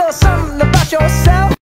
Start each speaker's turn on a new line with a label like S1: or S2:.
S1: a little something about yourself.